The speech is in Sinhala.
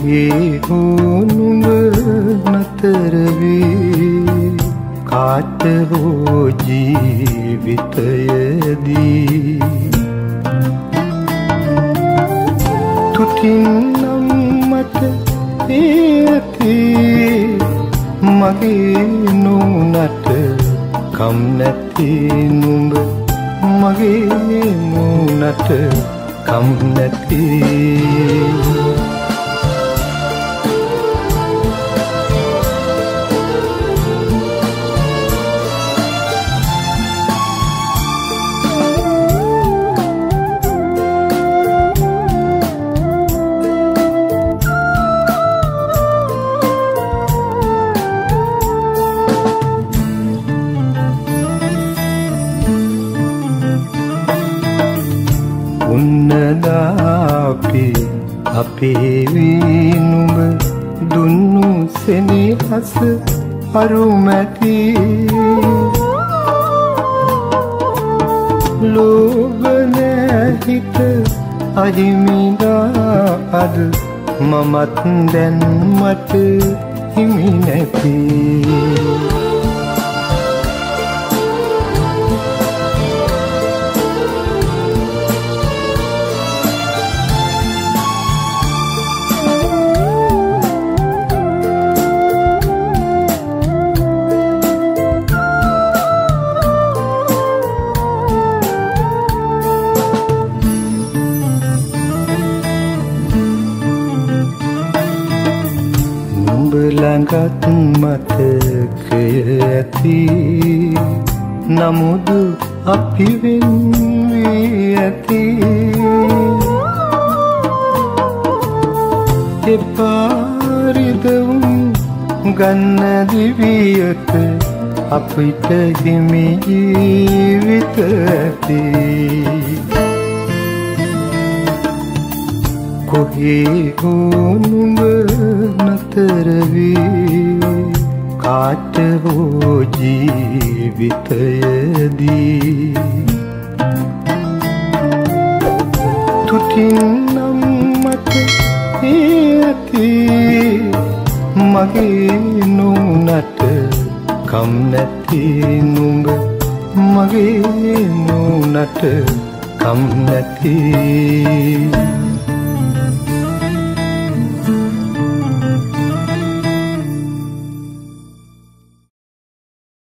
කොහේ හෝනුඹ නතරවී කාට හෝ ජීවිතයදී තුටින්නම් මට ඒති මගේ නූනට කම් නැති නුඹ මගේ මූනට කම් නැති උන්නදාපි අපේ වීනුඹ දුන්නු සෙනෙහස අරුමැති. ලෝබනැහිත අහිමිදා අද මමත් දැන් මට හිමි නැති. නුඹ ළඟත් මතකය ඇති. නමුදු අපි වෙන් වී ඇති එපාරිදවුම් ගන්න දිවියට අපිට හිමි ජීවිත ඇති. කොහේ හෝනුඹ නතරවී කාට හෝ ජීවිතයදී? තුටින්නම් මට ඇති මගේ නූනට කම් නැති නුඹ මගේ නූනට කම් නැති